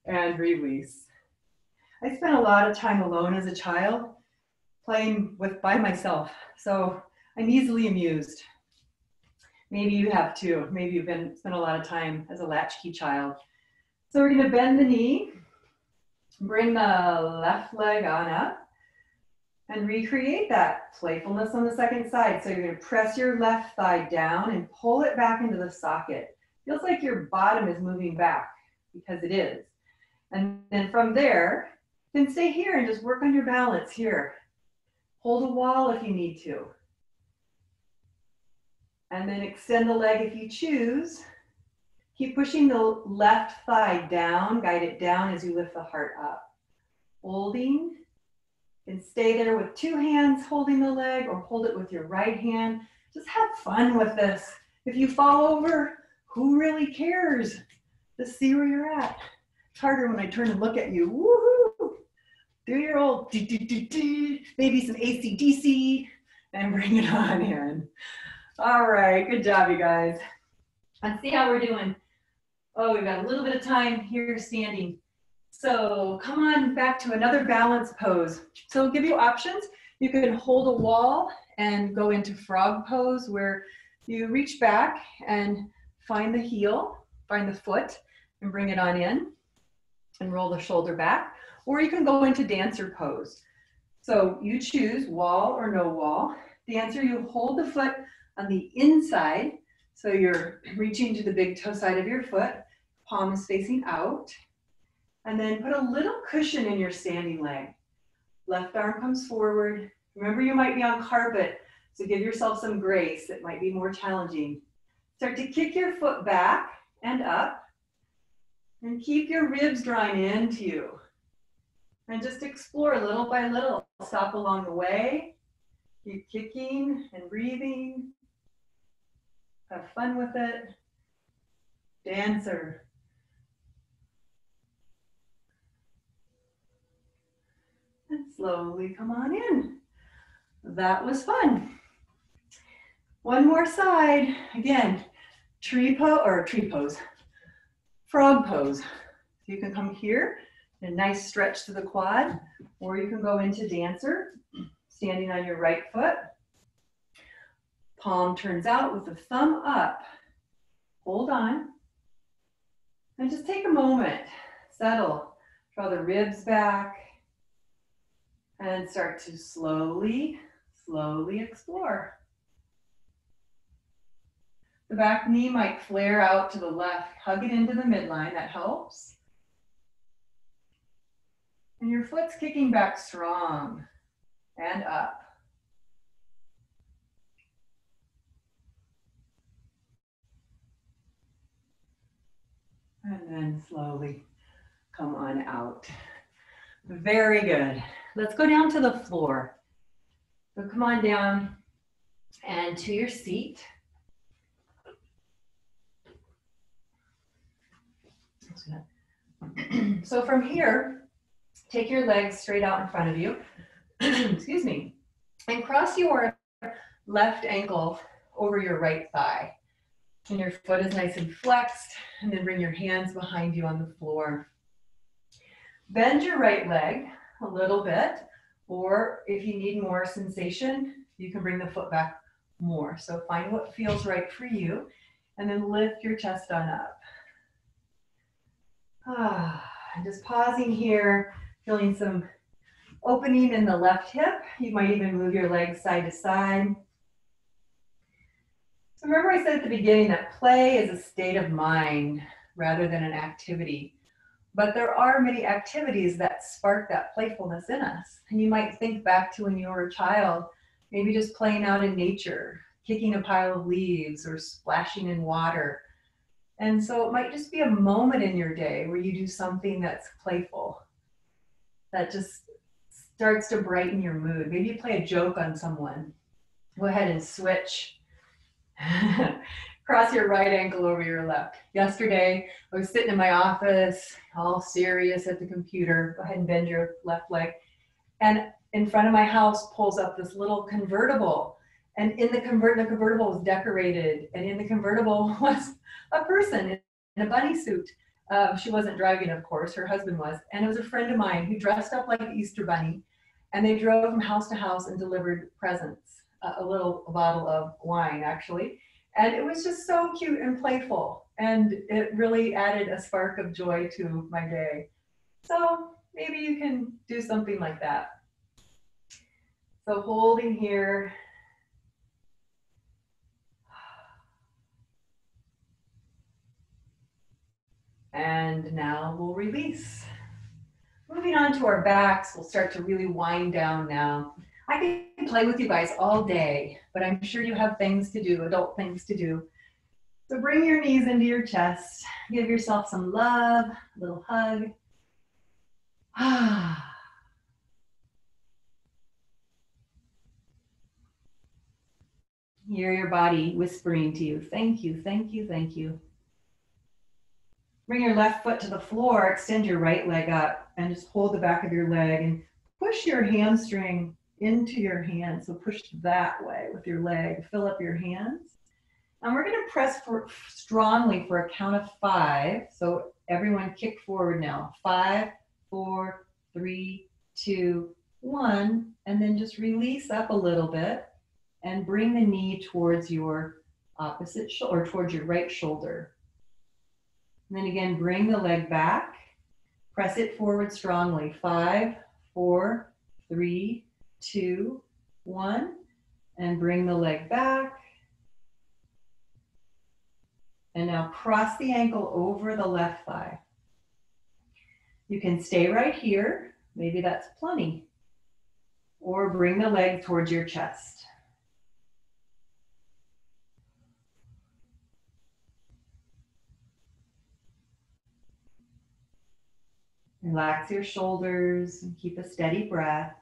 and release. I spent a lot of time alone as a child playing with by myself. So I'm easily amused. Maybe you have too. Maybe you've been spent a lot of time as a latchkey child. So we're gonna bend the knee, bring the left leg on up, and recreate that playfulness on the second side. So you're gonna press your left thigh down and pull it back into the socket feels like your bottom is moving back because it is. And then from there, then stay here and just work on your balance here. Hold a wall if you need to. And then extend the leg if you choose. Keep pushing the left thigh down, guide it down as you lift the heart up. Holding, and stay there with two hands holding the leg or hold it with your right hand. Just have fun with this. If you fall over, who really cares? Just see where you're at. It's harder when I turn and look at you. Woohoo! Do your old do, do, do, do, maybe some ACDC and bring it on in. All right, good job, you guys. Let's see how we're doing. Oh, we've got a little bit of time here standing. So come on back to another balance pose. So I'll give you options. You can hold a wall and go into frog pose where you reach back and find the heel, find the foot, and bring it on in and roll the shoulder back. Or you can go into dancer pose. So you choose wall or no wall. Dancer, you hold the foot on the inside. So you're reaching to the big toe side of your foot, palm is facing out. And then put a little cushion in your standing leg. Left arm comes forward. Remember, you might be on carpet, so give yourself some grace. It might be more challenging. Start to kick your foot back and up. And keep your ribs drawing into you. And just explore little by little. Stop along the way. Keep kicking and breathing. Have fun with it. Dancer. And slowly come on in. That was fun. One more side. Again, tree pose or tree pose, frog pose. You can come here, a nice stretch to the quad, or you can go into dancer, standing on your right foot. Palm turns out with the thumb up. Hold on. And just take a moment, settle, draw the ribs back, and start to slowly, slowly explore. The back knee might flare out to the left. Hug it into the midline. That helps. And your foot's kicking back strong and up. And then slowly come on out. Very good. Let's go down to the floor. So come on down and to your seat. so from here, take your legs straight out in front of you. Excuse me. And cross your left ankle over your right thigh. And your foot is nice and flexed. And then bring your hands behind you on the floor. Bend your right leg a little bit. Or if you need more sensation, you can bring the foot back more. So find what feels right for you. And then lift your chest on up. Ah, just pausing here, feeling some opening in the left hip. You might even move your legs side to side. So remember I said at the beginning that play is a state of mind rather than an activity. But there are many activities that spark that playfulness in us. And you might think back to when you were a child, maybe just playing out in nature, kicking a pile of leaves or splashing in water. And so it might just be a moment in your day where you do something that's playful, that just starts to brighten your mood. Maybe you play a joke on someone. Go ahead and switch Cross your right ankle over your left. Yesterday, I was sitting in my office, all serious at the computer. Go ahead and bend your left leg. And in front of my house pulls up this little convertible. And in the convert, the convertible was decorated. And in the convertible was a person in a bunny suit. Um, she wasn't driving, of course, her husband was. And it was a friend of mine who dressed up like the Easter Bunny. And they drove from house to house and delivered presents a little bottle of wine actually. And it was just so cute and playful. And it really added a spark of joy to my day. So maybe you can do something like that. So holding here. And now we'll release. Moving on to our backs, we'll start to really wind down now. I can play with you guys all day, but I'm sure you have things to do, adult things to do. So bring your knees into your chest. Give yourself some love, a little hug. Hear your body whispering to you, thank you, thank you, thank you. Bring your left foot to the floor, extend your right leg up, and just hold the back of your leg and push your hamstring into your hands. So push that way with your leg. Fill up your hands. And we're going to press for, strongly for a count of five. So everyone kick forward now. Five, four, three, two, one. And then just release up a little bit and bring the knee towards your opposite shoulder or towards your right shoulder. And then again, bring the leg back. Press it forward strongly. Five, four, three, two, one, and bring the leg back. And now cross the ankle over the left thigh. You can stay right here. Maybe that's plenty. Or bring the leg towards your chest. Relax your shoulders and keep a steady breath.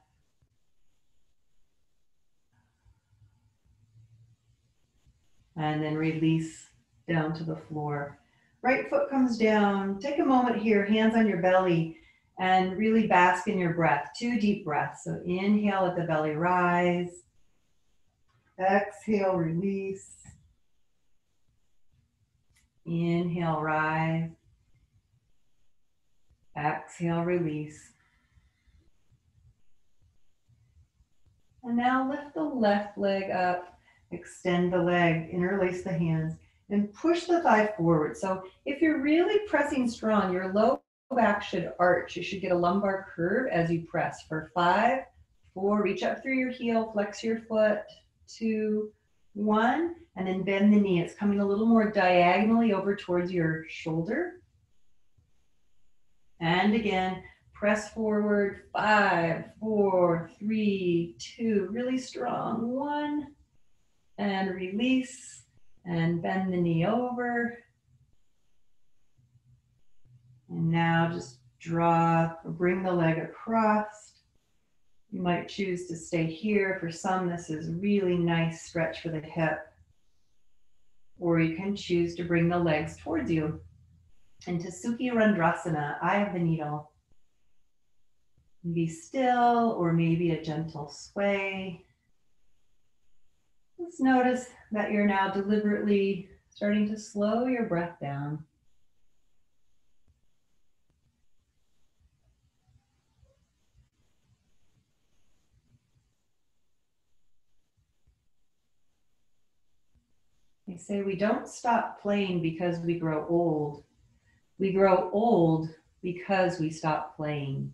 And then release down to the floor. Right foot comes down. Take a moment here, hands on your belly, and really bask in your breath. Two deep breaths. So inhale, let the belly rise. Exhale, release. Inhale, rise. Exhale, release. And now lift the left leg up Extend the leg, interlace the hands, and push the thigh forward. So if you're really pressing strong, your low back should arch. You should get a lumbar curve as you press. For five, four, reach up through your heel, flex your foot, two, one, and then bend the knee. It's coming a little more diagonally over towards your shoulder. And again, press forward, five, four, three, two, really strong, one, and release and bend the knee over. And now just draw bring the leg across. You might choose to stay here. For some, this is really nice stretch for the hip. Or you can choose to bring the legs towards you into Sucirandhrasana, eye of the needle. Be still or maybe a gentle sway. Let's notice that you're now deliberately starting to slow your breath down. They say we don't stop playing because we grow old. We grow old because we stop playing.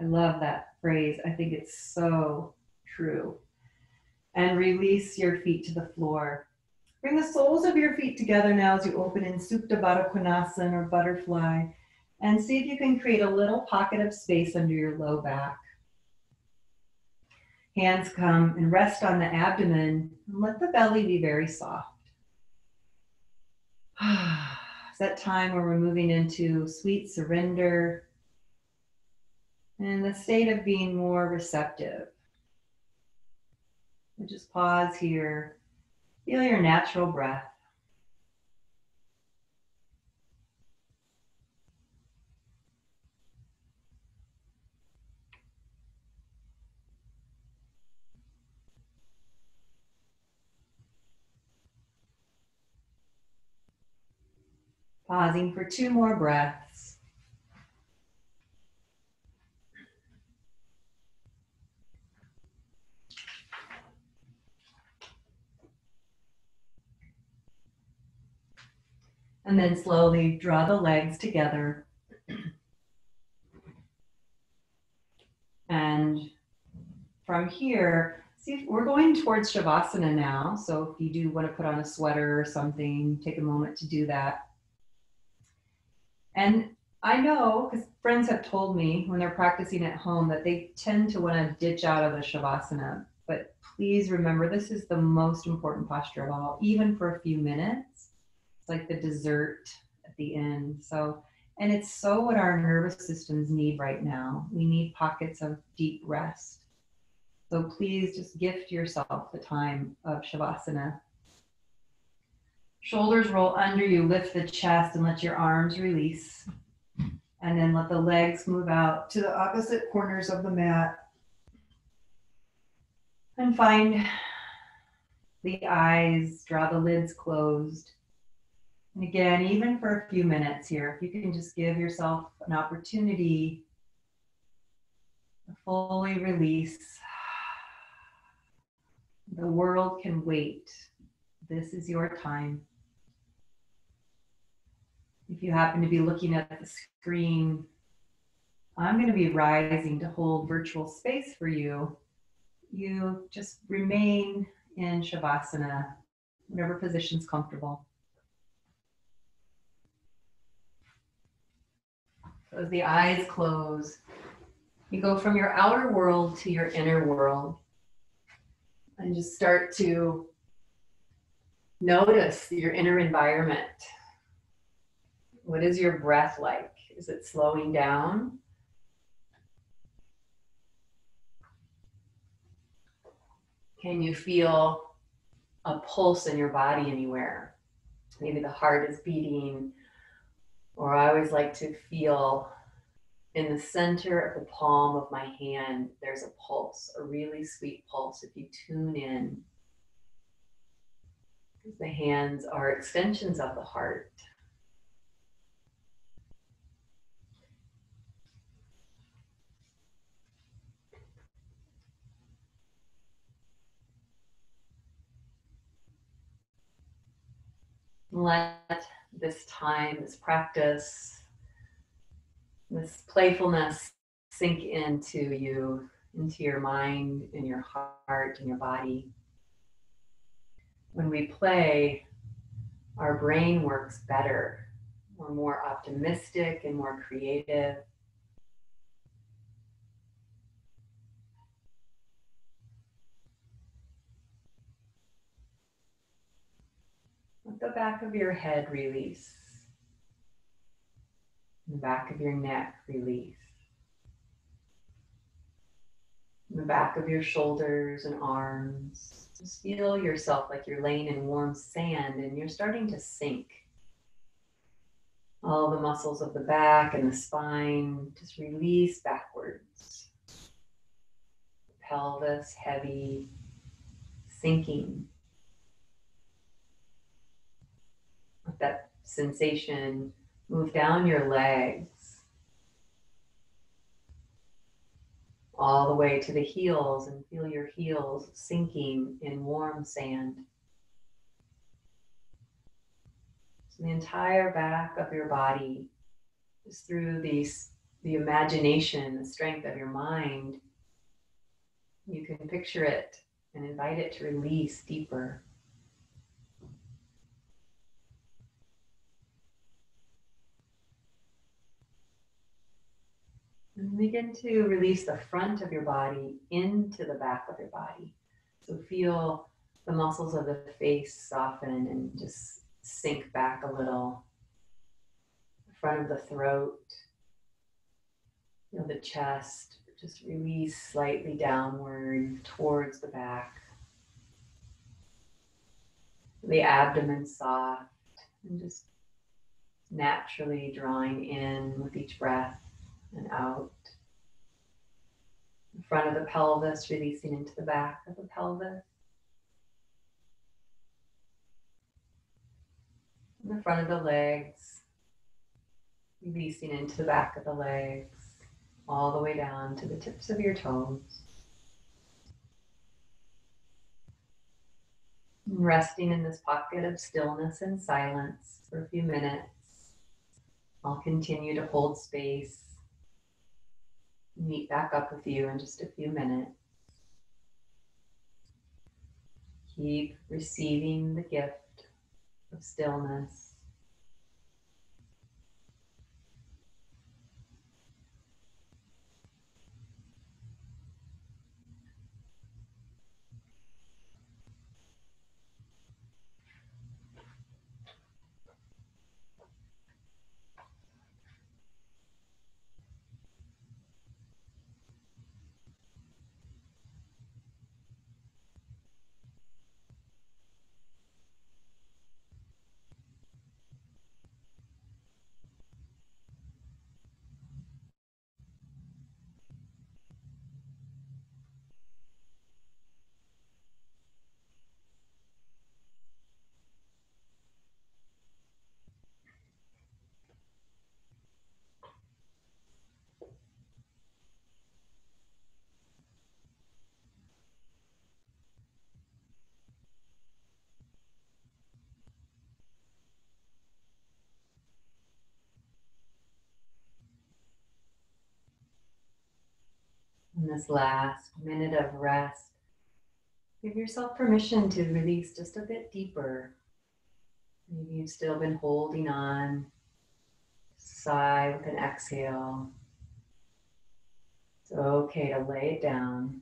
I love that phrase. I think it's so true. And release your feet to the floor. Bring the soles of your feet together now as you open in Supta Baddha Konasana or butterfly. And see if you can create a little pocket of space under your low back. Hands come and rest on the abdomen and let the belly be very soft. it's that time where we're moving into sweet surrender and the state of being more receptive. And just pause here. Feel your natural breath. Pausing for two more breaths. And then slowly draw the legs together. and from here, see, we're going towards Shavasana now. So if you do want to put on a sweater or something, take a moment to do that. And I know because friends have told me when they're practicing at home that they tend to want to ditch out of the Shavasana. But please remember, this is the most important posture of all, even for a few minutes. It's like the dessert at the end. So, and it's so what our nervous systems need right now. We need pockets of deep rest. So please just gift yourself the time of Shavasana Shoulders roll under you, lift the chest and let your arms release. And then let the legs move out to the opposite corners of the mat. And find the eyes, draw the lids closed. And again, even for a few minutes here, if you can just give yourself an opportunity to fully release. The world can wait. This is your time. If you happen to be looking at the screen, I'm going to be rising to hold virtual space for you. You just remain in Shavasana, whatever position's comfortable. As the eyes close, you go from your outer world to your inner world and just start to notice your inner environment. What is your breath like? Is it slowing down? Can you feel a pulse in your body anywhere? Maybe the heart is beating, or I always like to feel in the center of the palm of my hand, there's a pulse, a really sweet pulse. If you tune in, the hands are extensions of the heart. let this time, this practice, this playfulness sink into you, into your mind, in your heart, in your body. When we play, our brain works better. We're more optimistic and more creative. The back of your head release. The back of your neck, release. The back of your shoulders and arms, just feel yourself like you're laying in warm sand and you're starting to sink. All the muscles of the back and the spine just release backwards. Pelvis heavy, sinking. Let that sensation move down your legs all the way to the heels and feel your heels sinking in warm sand. So the entire back of your body is through these the imagination, the strength of your mind. You can picture it and invite it to release deeper. Begin to release the front of your body into the back of your body. So feel the muscles of the face soften and just sink back a little. The front of the throat, feel the chest just release slightly downward towards the back. The abdomen soft and just naturally drawing in with each breath and out. Front of the pelvis releasing into the back of the pelvis. And the front of the legs releasing into the back of the legs all the way down to the tips of your toes. Resting in this pocket of stillness and silence for a few minutes. I'll continue to hold space. Meet back up with you in just a few minutes. Keep receiving the gift of stillness In this last minute of rest, give yourself permission to release just a bit deeper. Maybe you've still been holding on. Sigh with an exhale. It's okay to lay it down.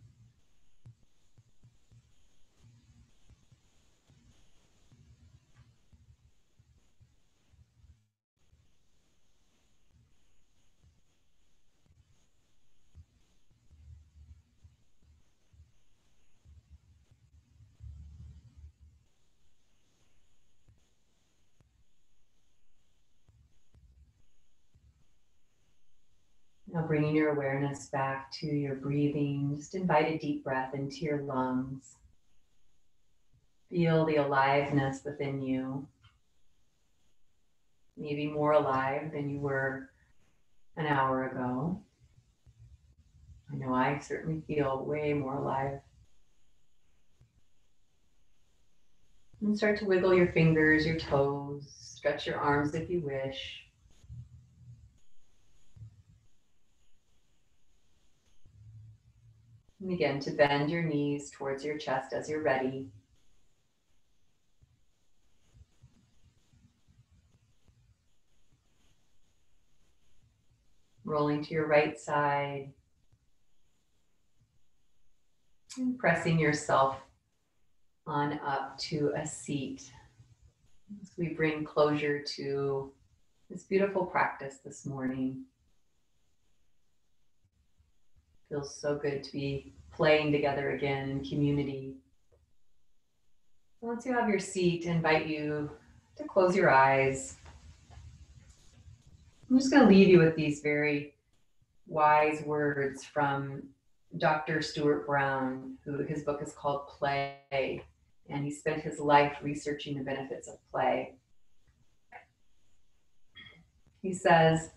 Your awareness back to your breathing, just invite a deep breath into your lungs. Feel the aliveness within you. Maybe more alive than you were an hour ago. I know I certainly feel way more alive. And start to wiggle your fingers, your toes, stretch your arms if you wish. And again, to bend your knees towards your chest as you're ready. Rolling to your right side. And pressing yourself on up to a seat. As we bring closure to this beautiful practice this morning. Feels so good to be playing together again in community. Once you have your seat, I invite you to close your eyes. I'm just going to leave you with these very wise words from Dr. Stuart Brown, who his book is called Play, and he spent his life researching the benefits of play. He says,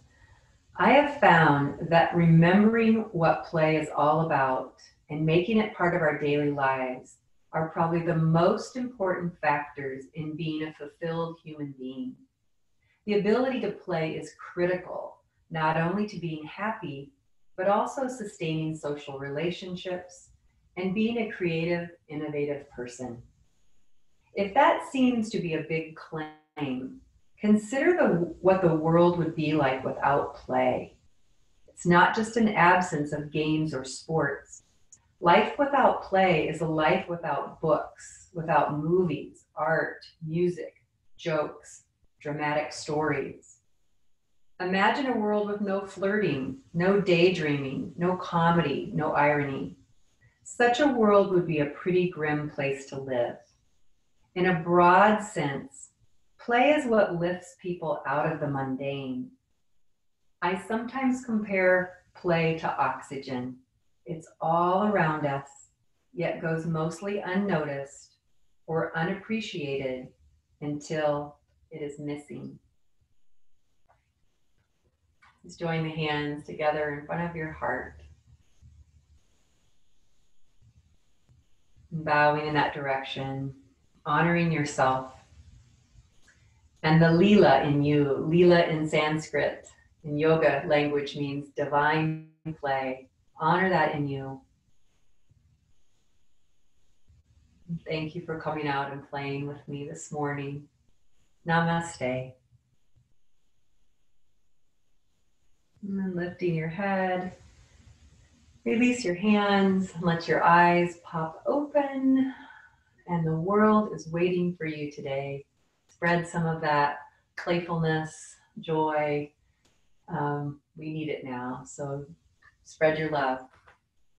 I have found that remembering what play is all about and making it part of our daily lives are probably the most important factors in being a fulfilled human being. The ability to play is critical, not only to being happy, but also sustaining social relationships and being a creative, innovative person. If that seems to be a big claim, consider the, what the world would be like without play. It's not just an absence of games or sports. Life without play is a life without books, without movies, art, music, jokes, dramatic stories. Imagine a world with no flirting, no daydreaming, no comedy, no irony. Such a world would be a pretty grim place to live. In a broad sense, play is what lifts people out of the mundane. I sometimes compare play to oxygen. It's all around us, yet goes mostly unnoticed or unappreciated until it is missing. Just join the hands together in front of your heart. Bowing in that direction, honoring yourself. And the lila in you, lila in Sanskrit, in yoga language means divine play. Honor that in you. Thank you for coming out and playing with me this morning. Namaste. And then lifting your head. Release your hands and let your eyes pop open. And the world is waiting for you today. Spread some of that playfulness, joy. Um, we need it now. So spread your love.